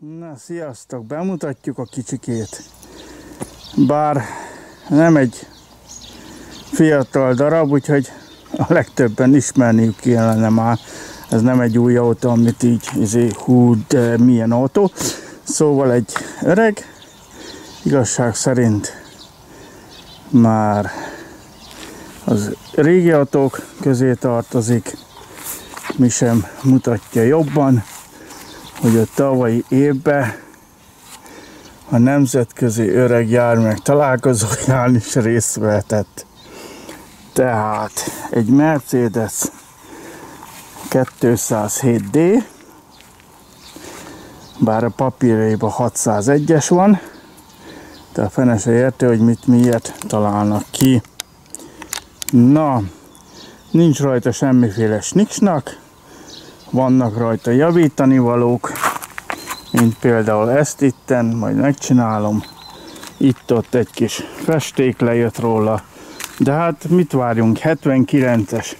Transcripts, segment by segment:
Na, sziasztok! Bemutatjuk a kicsikét. Bár nem egy fiatal darab, úgyhogy a legtöbben ismerniük kellene már. Ez nem egy új autó, amit így, izé, hú, de milyen autó. Szóval egy öreg, igazság szerint már az régi autók közé tartozik, mi sem mutatja jobban, hogy a tavalyi évben a Nemzetközi Öreg Járművek találkozóján is részt vehetett. Tehát egy Mercedes 207D, bár a papírjaiban 601-es van, de a fene se érte, hogy mit miért találnak ki. Na, nincs rajta semmiféle sniksnak, vannak rajta javítani valók, mint például ezt itten, majd megcsinálom. Itt-ott egy kis festék lejött róla, de hát mit várjunk, 79-es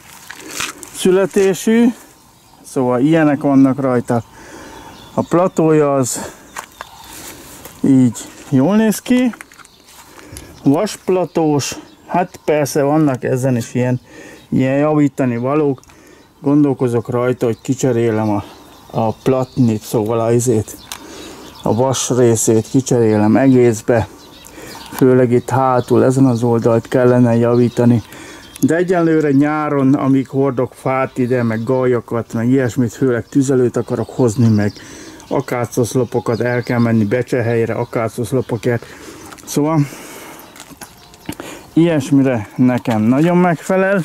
születésű, szóval ilyenek vannak rajta. A platója az így jól néz ki, vasplatós, hát persze vannak ezen is ilyen, ilyen javítani valók, gondolkozok rajta, hogy kicserélem a, a platnit, szóval a izét, a vas részét kicserélem egészbe, főleg itt hátul ezen az oldalt kellene javítani. De egyelőre nyáron, amíg hordok fát ide, meg gajakat, meg ilyesmit, főleg tüzelőt akarok hozni, meg akácoszlopokat el kell menni becsehelyre, akácoszlopokért. Szóval ilyesmire nekem nagyon megfelel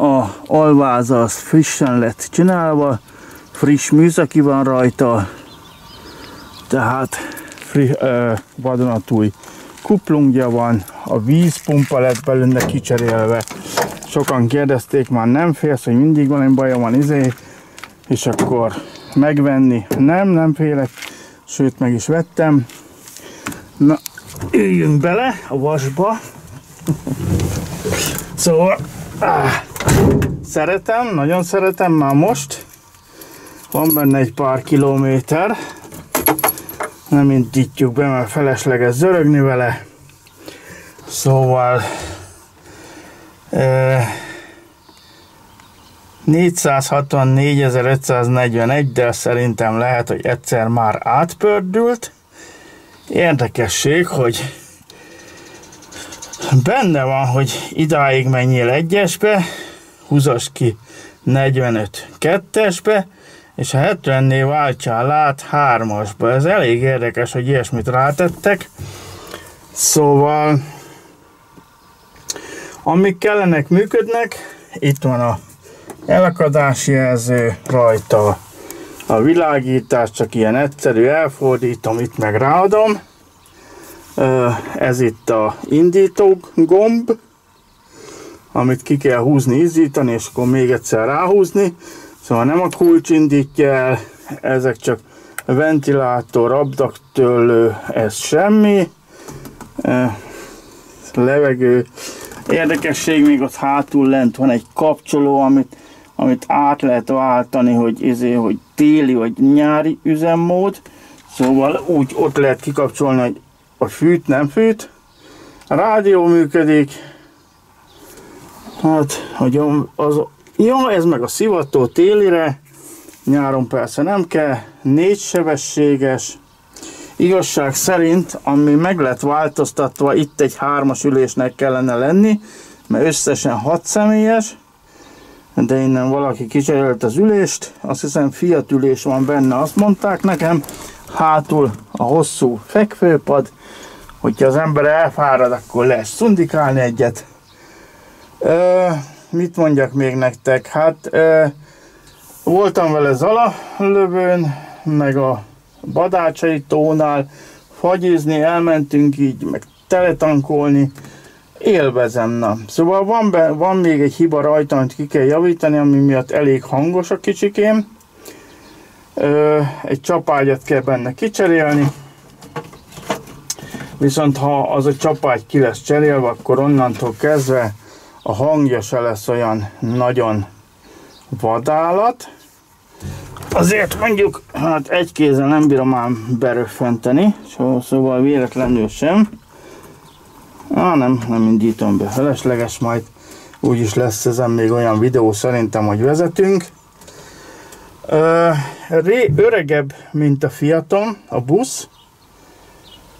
a alváza az frissen lett csinálva, friss műszaki van rajta, tehát fri, ö, vadonatúj kuplungja van, a vízpumpa lett belőle kicserélve. Sokan kérdezték, már nem félsz, hogy mindig van egy bajom van izé, és akkor megvenni. Nem, nem félek, sőt meg is vettem. Na, üljünk bele a vasba. szóval, áh, Szeretem, nagyon szeretem már most. Van benne egy pár kilométer. Nem indítjuk be, mert felesleges zörögni vele. Szóval e, 464.541, de szerintem lehet, hogy egyszer már átpördült. Érdekesség, hogy benne van, hogy idáig menjél egyesbe, húzas ki 45 kettesbe, és a 70-nél váltsál át 3-asba. Ez elég érdekes, hogy ilyesmit rátettek. Szóval, amik kellenek működnek, itt van a elakadási jelző rajta, a világítás csak ilyen egyszerű, elfordítom, itt meg ráadom. Ez itt a indító gomb, amit ki kell húzni, izzítani, és akkor még egyszer ráhúzni. Szóval nem a kulcs indítja el, ezek csak ventilátor, abdaktőlő, ez semmi. Levegő. Érdekesség még ott hátul lent van egy kapcsoló, amit, amit át lehet váltani, hogy, ezé, hogy téli vagy nyári üzemmód. Szóval úgy ott lehet kikapcsolni, hogy a fűt nem fűt. A rádió működik, Hát, hogy az, jó, ez meg a szivató télire, nyáron persze nem kell, négy sebességes, igazság szerint, ami meg lett változtatva, itt egy hármas ülésnek kellene lenni, mert összesen hat személyes, de innen valaki kicserélt az ülést, azt hiszem Fiat ülés van benne, azt mondták nekem, hátul a hosszú fekvőpad, hogyha az ember elfárad, akkor lehet szundikálni egyet, Ö, mit mondjak még nektek? Hát ö, voltam vele Zala lövőn, meg a Badácsai tónál, fagyizni, elmentünk így, meg teletankolni, élvezem, na. Szóval van, be, van még egy hiba rajta, amit ki kell javítani, ami miatt elég hangos a kicsikém. Ö, egy csapágyat kell benne kicserélni, viszont ha az a csapágy ki lesz cserélve, akkor onnantól kezdve a hangja se lesz olyan nagyon vadállat. azért mondjuk, hát egy kézzel nem bírom ám beröffenteni, szóval véletlenül sem. Á, nem, nem indítom be, felesleges majd. Úgyis lesz ezen még olyan videó szerintem, hogy vezetünk. Ö, ré, öregebb, mint a Fiatom, a busz.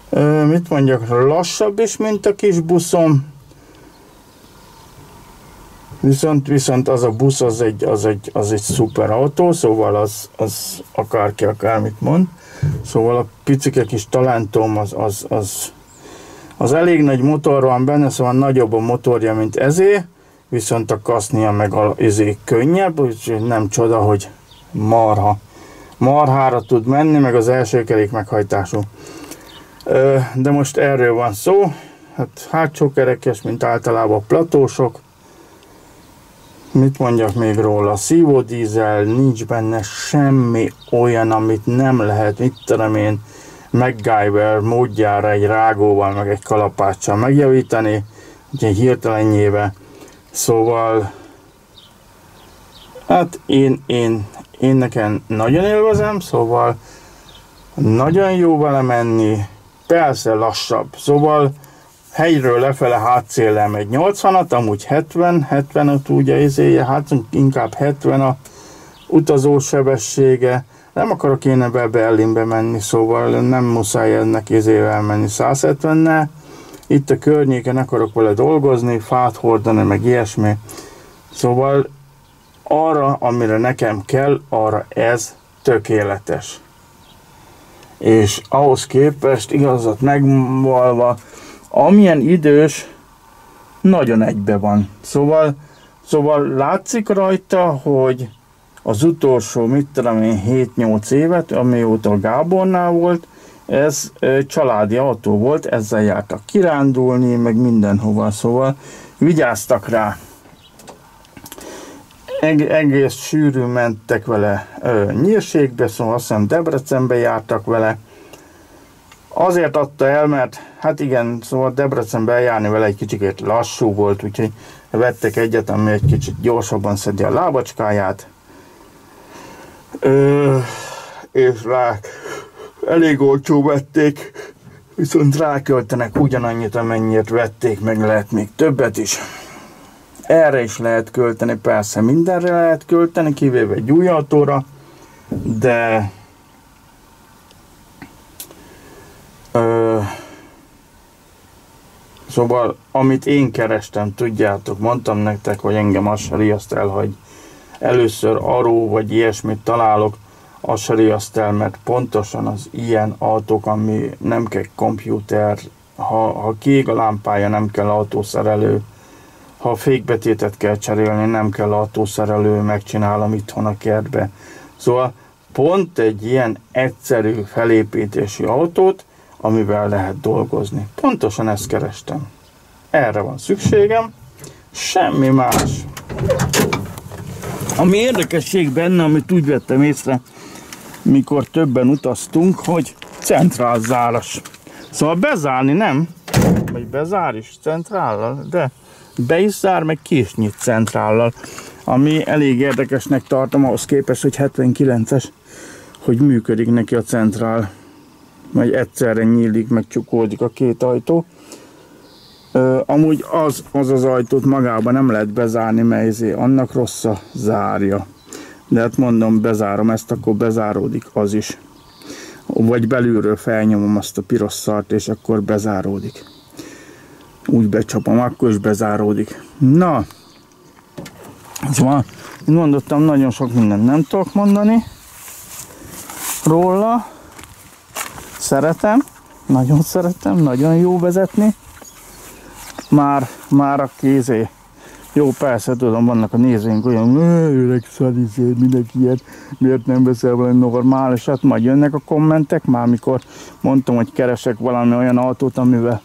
Ö, mit mondjak, lassabb is, mint a kis buszom. Viszont, viszont az a busz az egy, az egy, az egy szuper autó, szóval az, az akárki akármit mond. Szóval a picike kis talentom az, az, az, az elég nagy motor van benne, szóval nagyobb a motorja, mint ezé, viszont a kasznia meg a izé könnyebb, úgyhogy nem csoda, hogy marha. Marhára tud menni, meg az első kerék meghajtású. De most erről van szó, hát hátsó kerekes, mint általában a platósok, Mit mondjak még róla? Szívódízel, nincs benne semmi olyan, amit nem lehet, mit tudom én, MacGyver módjára egy rágóval, meg egy kalapáccsal megjavítani, egy hirtelenjébe. Szóval, hát én, én, én nekem nagyon élvezem, szóval nagyon jó vele menni, persze lassabb. Szóval helyről lefele hátszélem egy 80-at, amúgy 70, 75 ugye izéje, hát inkább 70 a utazó sebessége. Nem akarok én ebbe Berlinbe menni, szóval nem muszáj ennek izével menni 170-nel. Itt a környéken akarok vele dolgozni, fát hordani, meg ilyesmi. Szóval arra, amire nekem kell, arra ez tökéletes. És ahhoz képest igazat megvalva, amilyen idős, nagyon egybe van. Szóval, szóval látszik rajta, hogy az utolsó, mit tudom én, 7-8 évet, amióta Gábornál volt, ez családi autó volt, ezzel jártak kirándulni, meg mindenhova, szóval vigyáztak rá. Eg- egész sűrű mentek vele ö, nyírségbe, szóval azt hiszem Debrecenbe jártak vele, Azért adta el, mert hát igen, szóval Debrecenbe eljárni vele egy kicsit lassú volt, úgyhogy vettek egyet, ami egy kicsit gyorsabban szedi a lábacskáját. Ö, és rá elég olcsó vették, viszont ráköltenek ugyanannyit, amennyit vették, meg lehet még többet is. Erre is lehet költeni, persze mindenre lehet költeni, kivéve egy új autóra, de szóval, amit én kerestem, tudjátok, mondtam nektek, hogy engem az se riaszt el, hogy először aró vagy ilyesmit találok, az se riaszt el, mert pontosan az ilyen autók, ami nem kell komputer, ha, ha kiég a lámpája, nem kell autószerelő, ha fékbetétet kell cserélni, nem kell autószerelő, megcsinálom itthon a kertbe. Szóval pont egy ilyen egyszerű felépítési autót, amivel lehet dolgozni. Pontosan ezt kerestem. Erre van szükségem, semmi más. Ami érdekesség benne, amit úgy vettem észre, mikor többen utaztunk, hogy centrálzáras. Szóval bezárni nem, vagy bezár is centrállal, de be is zár, meg ki is nyit centrállal. Ami elég érdekesnek tartom ahhoz képest, hogy 79-es, hogy működik neki a centrál vagy egyszerre nyílik, meg csukódik a két ajtó. Amúgy az, az az ajtót magában nem lehet bezárni, mert ezé, annak rossz a zárja. De hát mondom, bezárom ezt, akkor bezáródik az is. Vagy belülről felnyomom azt a piros szart, és akkor bezáródik. Úgy becsapom, akkor is bezáródik. Na, szóval, mondottam, nagyon sok mindent nem tudok mondani róla. Szeretem, nagyon szeretem, nagyon jó vezetni. Már, már a kézé. Jó, persze, tudom, vannak a nézőink olyan, öreg szadizé, mindenki ilyet, miért nem veszel valami normálisat, majd jönnek a kommentek, már mikor mondtam, hogy keresek valami olyan autót, amivel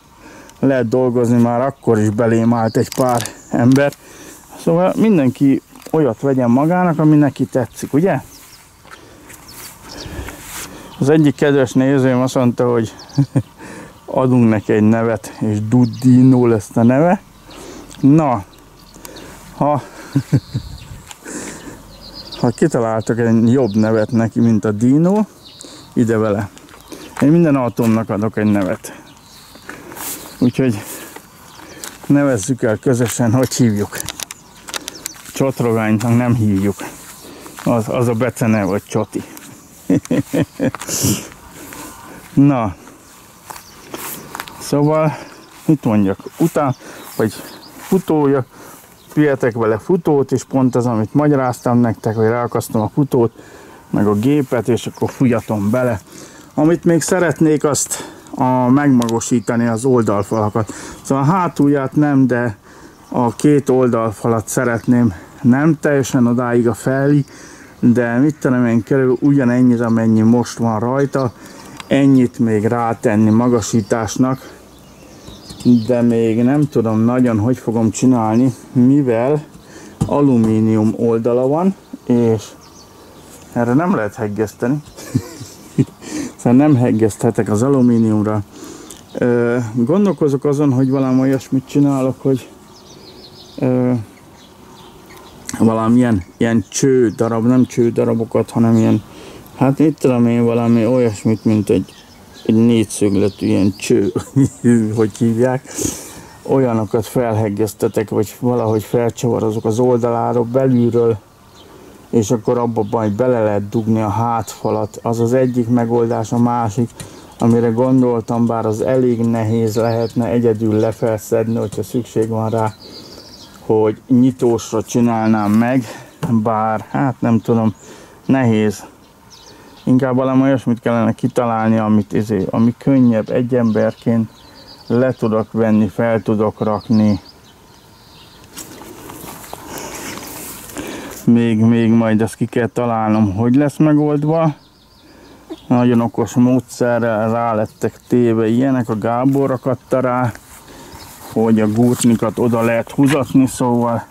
lehet dolgozni, már akkor is belém állt egy pár ember. Szóval mindenki olyat vegyen magának, ami neki tetszik, ugye? Az egyik kedves nézőm azt mondta, hogy adunk neki egy nevet, és Dudino lesz a neve. Na, ha, ha kitaláltak egy jobb nevet neki, mint a Dino, ide vele. Én minden autómnak adok egy nevet. Úgyhogy nevezzük el közösen, hogy hívjuk. Csotrogánynak nem hívjuk. Az, az a becene vagy Csoti. Na, szóval, mit mondjak, után, vagy futója, vihetek vele futót, és pont az, amit magyaráztam nektek, hogy ráakasztom a futót, meg a gépet, és akkor fújatom bele. Amit még szeretnék, azt a megmagosítani az oldalfalakat. Szóval a hátulját nem, de a két oldalfalat szeretném nem teljesen odáig a felé, de mit tudom én, körül ugyanennyit, amennyi most van rajta, ennyit még rátenni magasításnak, de még nem tudom nagyon, hogy fogom csinálni, mivel alumínium oldala van, és erre nem lehet heggeszteni. szóval nem heggeszthetek az alumíniumra. Gondolkozok azon, hogy valami olyasmit csinálok, hogy valamilyen ilyen cső darab, nem cső darabokat, hanem ilyen, hát mit tudom én, valami olyasmit, mint egy, egy négyszögletű ilyen cső, hogy hívják, olyanokat felheggeztetek, vagy valahogy felcsavarozok az oldaláról, belülről, és akkor abba majd bele lehet dugni a hátfalat. Az az egyik megoldás, a másik, amire gondoltam, bár az elég nehéz lehetne egyedül lefelszedni, hogyha szükség van rá, hogy nyitósra csinálnám meg, bár hát nem tudom, nehéz. Inkább valami olyasmit kellene kitalálni, amit izé, ami könnyebb egy emberként le tudok venni, fel tudok rakni. Még, még majd ezt ki kell találnom, hogy lesz megoldva. Nagyon okos módszerrel rá lettek téve ilyenek, a Gábor akadta rá hogy a gurtnikat oda lehet húzatni, szóval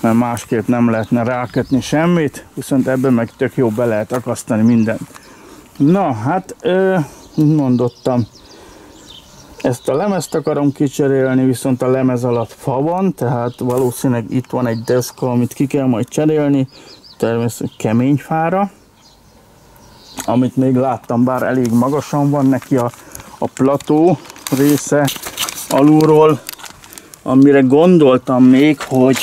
mert másképp nem lehetne rákötni semmit, viszont ebben meg tök jó be lehet akasztani mindent. Na, hát, ö, mondottam, ezt a lemezt akarom kicserélni, viszont a lemez alatt fa van, tehát valószínűleg itt van egy deszka, amit ki kell majd cserélni, természetesen kemény fára, amit még láttam, bár elég magasan van neki a, a plató része, alulról, amire gondoltam még, hogy,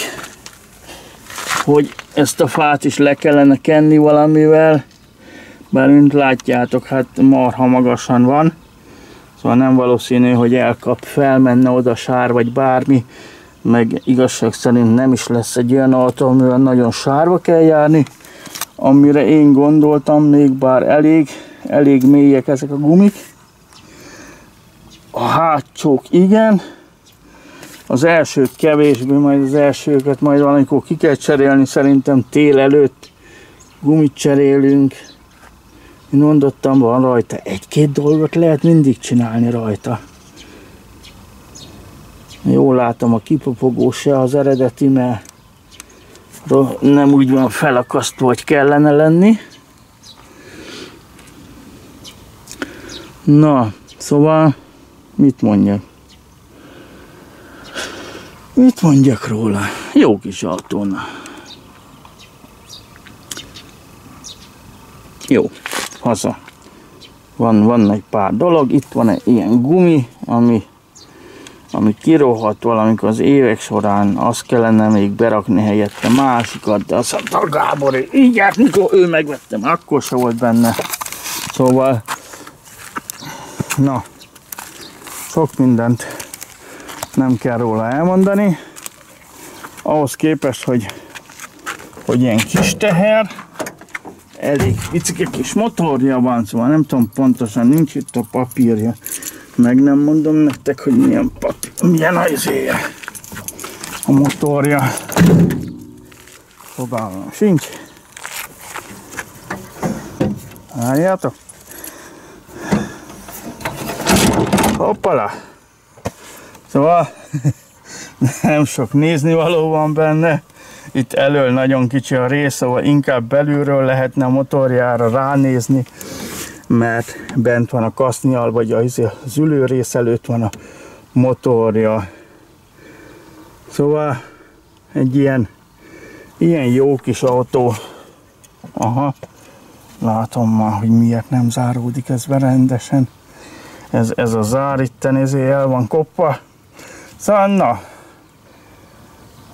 hogy ezt a fát is le kellene kenni valamivel, bár mint látjátok, hát marha magasan van, szóval nem valószínű, hogy elkap, felmenne oda sár vagy bármi, meg igazság szerint nem is lesz egy olyan autó, amivel nagyon sárba kell járni, amire én gondoltam még, bár elég, elég mélyek ezek a gumik, a hátsók igen, az elsők kevésbé, majd az elsőket majd valamikor ki kell cserélni, szerintem tél előtt gumit cserélünk. Én mondottam, van rajta egy-két dolgot lehet mindig csinálni rajta. Jól látom, a kipopogó se az eredeti, mert nem úgy van felakasztva, hogy kellene lenni. Na, szóval Mit mondjak? Mit mondjak róla? Jó kis autón. Jó, haza. Van, van egy pár dolog, itt van egy ilyen gumi, ami, ami kirohadt valamikor az évek során, azt kellene még berakni helyette másikat, de azt mondta Gábor, így járt, mikor ő megvettem, akkor se volt benne. Szóval, na, sok mindent nem kell róla elmondani. Ahhoz képest, hogy, hogy ilyen kis teher, elég picike kis motorja van, szóval nem tudom pontosan, nincs itt a papírja. Meg nem mondom nektek, hogy milyen papír, milyen az a motorja. Fogalmam sincs. Várjátok. Hoppala! Szóval nem sok nézni való van benne. Itt elől nagyon kicsi a rész, szóval inkább belülről lehetne a motorjára ránézni, mert bent van a kasznyal, vagy az, az ülő rész előtt van a motorja. Szóval egy ilyen Ilyen jó kis autó. Aha. Látom már, hogy miért nem záródik ez be rendesen. Ez, ez a zár itten el van kopva. Szóval na,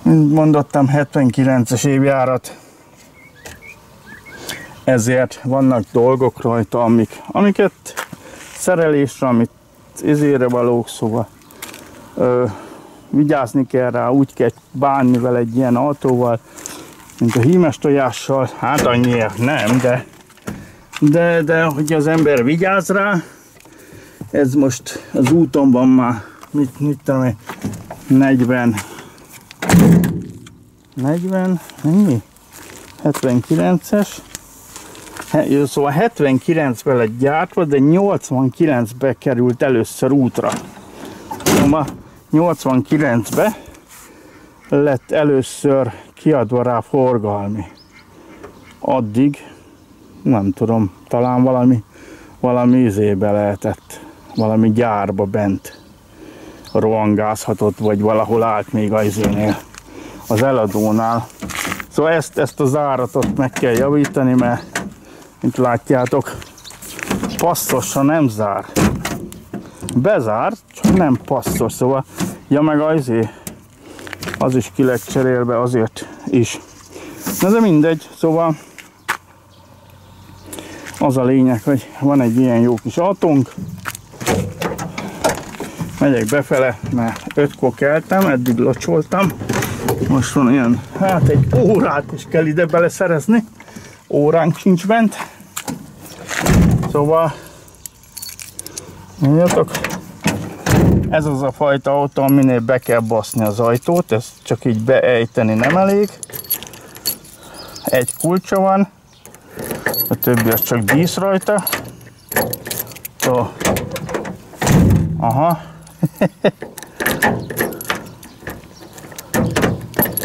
mint mondottam, 79-es évjárat. Ezért vannak dolgok rajta, amik, amiket szerelésre, amit izére valók, szóval ö, vigyázni kell rá, úgy kell bánni vele egy ilyen autóval, mint a hímes tojással, hát annyiért nem, de, de, de hogy az ember vigyáz rá, ez most az úton van már, mit, mit tudom 40, 40, mennyi? 79-es, szóval 79-ben lett gyártva, de 89-be került először útra. Szóval 89-ben lett először kiadva rá forgalmi. Addig, nem tudom, talán valami, valami izébe lehetett, valami gyárba bent rohangázhatott, vagy valahol állt még az izénél, az eladónál. Szóval ezt, ezt az áratot meg kell javítani, mert mint látjátok, passzosa nem zár. Bezár, csak nem passzos, szóval, ja meg azért, az is ki lett cserélve azért is. Na de mindegy, szóval az a lényeg, hogy van egy ilyen jó kis autónk, megyek befele, mert ötkor keltem, eddig locsoltam, most van ilyen, hát egy órát is kell ide beleszerezni, óránk sincs bent, Szóval, mondjatok, ez az a fajta autó, aminél be kell baszni az ajtót, ezt csak így beejteni nem elég. Egy kulcsa van, a többi az csak dísz rajta. Tó. Aha.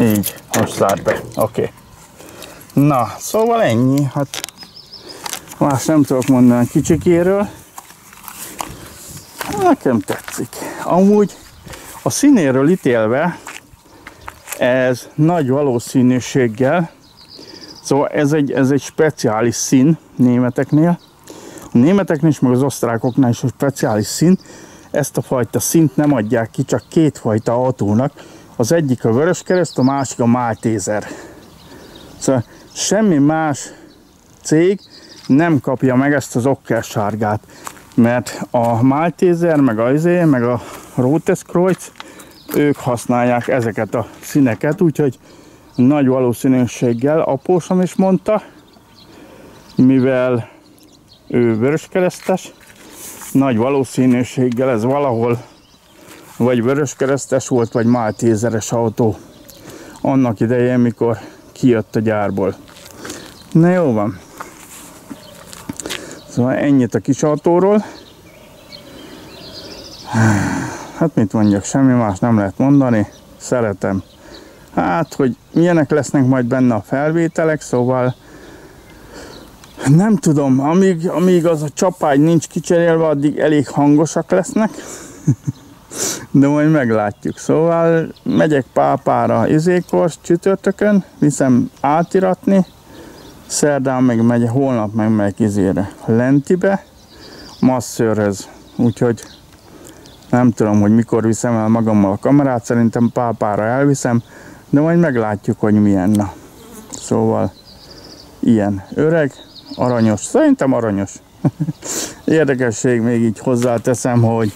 így, most zárt be. Oké. Okay. Na, szóval ennyi. Hát Más nem tudok mondani kicsikéről. Nekem tetszik. Amúgy a színéről ítélve ez nagy valószínűséggel, szóval ez egy, ez egy speciális szín németeknél. A németeknél is, meg az osztrákoknál is egy speciális szín. Ezt a fajta szint nem adják ki, csak két fajta autónak. Az egyik a Vöröskereszt, a másik a Maltézer. Szóval semmi más cég nem kapja meg ezt az okkersárgát, mert a Malteser, meg a Izé, meg a Roteskreuz, ők használják ezeket a színeket, úgyhogy nagy valószínűséggel apósom is mondta, mivel ő vöröskeresztes, nagy valószínűséggel ez valahol vagy vöröskeresztes volt, vagy Maltézeres autó annak idején, mikor kijött a gyárból. Na jó van. Szóval ennyit a kis autóról. Hát mit mondjak, semmi más nem lehet mondani. Szeretem. Hát, hogy milyenek lesznek majd benne a felvételek, szóval nem tudom, amíg, amíg az a csapágy nincs kicserélve, addig elég hangosak lesznek. De majd meglátjuk. Szóval megyek pápára izékor, csütörtökön, viszem átiratni, Szerdán meg megy, holnap meg megy izére lentibe, masszőrhöz. Úgyhogy nem tudom, hogy mikor viszem el magammal a kamerát, szerintem pápára elviszem, de majd meglátjuk, hogy milyen. Na. Szóval ilyen öreg, aranyos, szerintem aranyos. Érdekesség még így hozzáteszem, hogy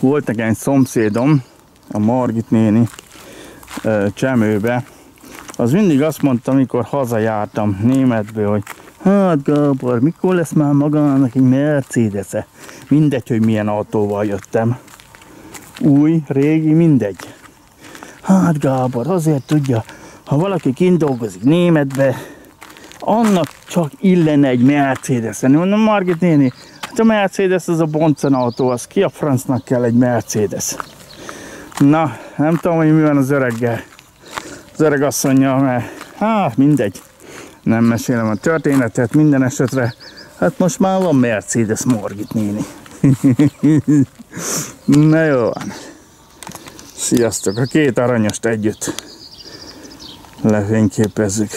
volt nekem egy szomszédom, a Margit néni Csemőbe, az mindig azt mondta, amikor hazajártam németbe, hogy hát Gábor, mikor lesz már magának egy mercedes -e? Mindegy, hogy milyen autóval jöttem. Új, régi, mindegy. Hát Gábor, azért tudja, ha valaki kint dolgozik németbe, annak csak illene egy Mercedes. -en. Mondom, Margit néni, hát a Mercedes az a boncen autó, az ki a francnak kell egy Mercedes? Na, nem tudom, hogy mi van az öreggel az öreg asszonya, mert hát mindegy, nem mesélem a történetet, minden esetre, hát most már van Mercedes Morgit néni. Na jó van. Sziasztok, a két aranyost együtt. lefényképezzük.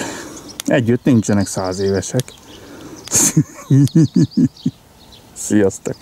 Együtt nincsenek száz évesek. Sziasztok!